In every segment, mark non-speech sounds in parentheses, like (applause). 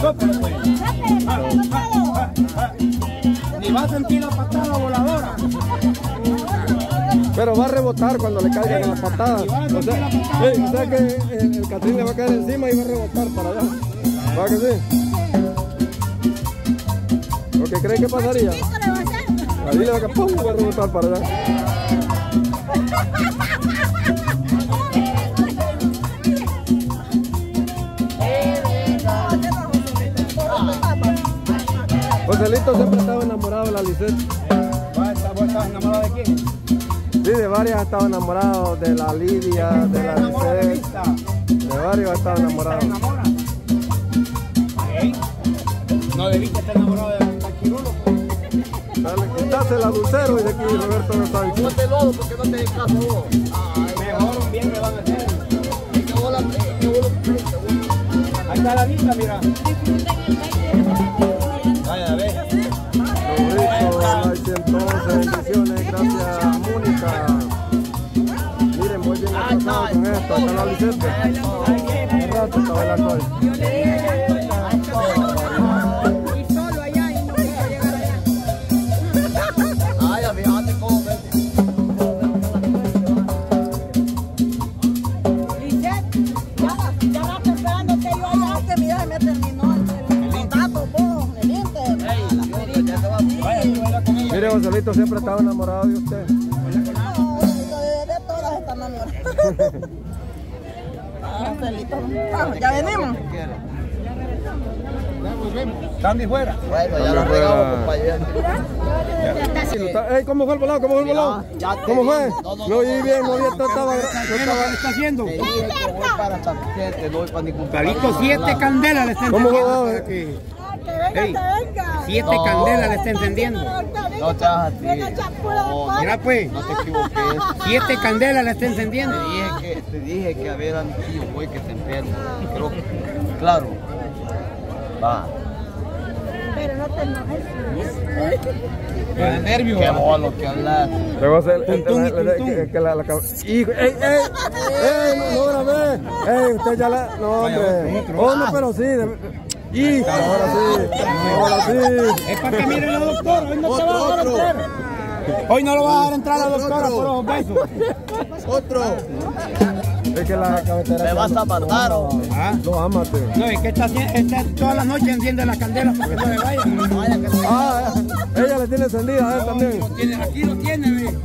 Pues. Ah, ah, ah. Ni va a sentir la patada voladora. Pero va a rebotar cuando le caigan las patadas. O sea, o sea que el, el Catrín le va a caer encima y va a rebotar para allá. ¿Va que sí? ¿Lo que cree que pasaría? Ahí le va a, ¡pum! va a rebotar para allá. (laughs) Joselito siempre estaba enamorado de la Lisette. ¿está- ¿Vos estás enamorado de quién? Sí, de varias estaba enamorado, de la Lidia, de la Lisette. De varios estaba enamorado. ¿Te enamora? ¿Eh? No debiste estar enamorado de pues. Dale, quítase la dulcero y de aquí Roberto no Sánchez. No te lodo porque no te des caso vos. Ay, Mejor un bien me van a hacer. que vos la que vos vos. Ahí está la vista, mira. Vaya, a entonces, bendiciones, gracias Mónica. Miren, voy bien atrasado con esto, acá la Lisette. Un rato estaba el mira, me terminó el, el el. Ey, ya Mire, Joselito siempre estaba enamorado de usted. De, todas. Ah. Ah, ya venimos. Sandy fuera. Bueno, ya lo regamos, fuera. compañero. Ey, ¿Cómo fue el volado? ¿Cómo fue el volado? ¿Cómo fue? No, oí bien, no oí, esto estaba... ¿Qué está haciendo? Voy para San Vicente, no voy para ningún Calito, siete candelas le está ¿Cómo encendiendo. Que- Ah, venga, Ey, que venga. Siete No. candelas le está encendiendo. No te hagas así. Venga, chapura, No. Mira pues, No te equivoques. (laughs) siete candelas le está encendiendo. Te dije que, te dije que a ver a mi tío, güey, que se enferma. Creo que, claro. Va. Pero no te enojes. De nervio. Qué bolo que hablas. Le voy a hacer... El- que- la- la Hijo, ¡Ey, ey! ¡Ey, no, no grabé! ¡Ey, usted ya la... No, Vaya, hombre. otro. Oh, no, pero sí. Hijo, ahora sí. Ahora sí. Es para que mire la doctora, hoy no te va a dejar entrar. Hoy no lo va a dejar entrar la doctora por los besos. Otro. Es que la cabecera... Me vas a matar, o. Ah, No, ámate. no, es que está, está toda la noche enciende las candelas para que no le vaya. Vaya, que se Ah, ella le tiene encendida a él también. Lo tiene- aquí lo tiene, ve.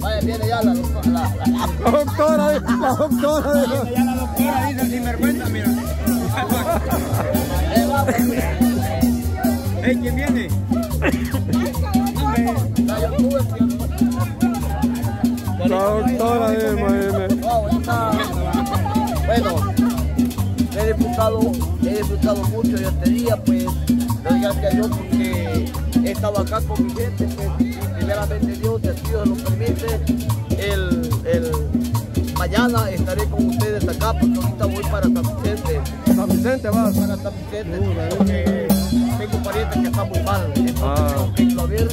Vaya, viene ya la, la, la, la- La doctora, la doctora. dijo. Ya la doctora dice sinvergüenza, mira. Eh, va, pues, Ey, ¿quién viene? doctora, bueno, he disfrutado, he disfrutado mucho de este día, pues, doy gracias a Dios porque he estado acá con mi gente, pues, y primeramente Dios, Dios lo permite, el, el, mañana estaré con ustedes acá, porque ahorita voy para San Vicente, San Vicente vas. para San Vicente, porque tengo parientes que están muy mal, entonces Ah. tengo que irlo a ver,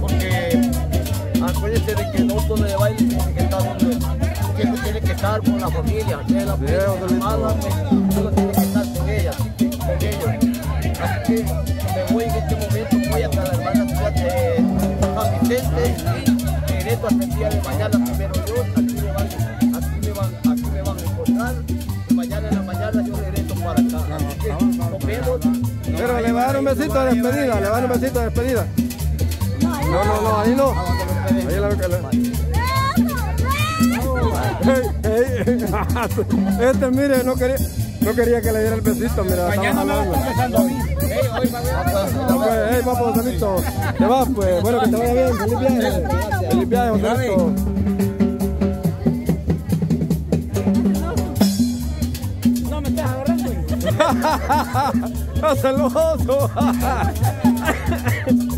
porque acuérdense de que no solo de baile tiene que estar donde tiene que estar con la familia, sea la familia, hermana, pues, uno tiene que estar con ella, con ellos. Así que me voy en este momento, voy hasta la hermana de San Vicente y regreso hasta el día de mañana, primero Dios, aquí me van, Pero le va a dar un besito de despedida, le va a dar un besito de despedida. No, no, no, ahí no. Ahí la que. (laughs) Este, mire, no quería, no quería que le diera el besito, mira, Mañana me estar besando a mí. Hoy va a. No, pues, papo. Te vas, pues. Bueno, que te vaya bien. Feliz viaje. Feliz viaje, Joselito. No me estás agarrando. (laughs) ¡Celoso! (laughs)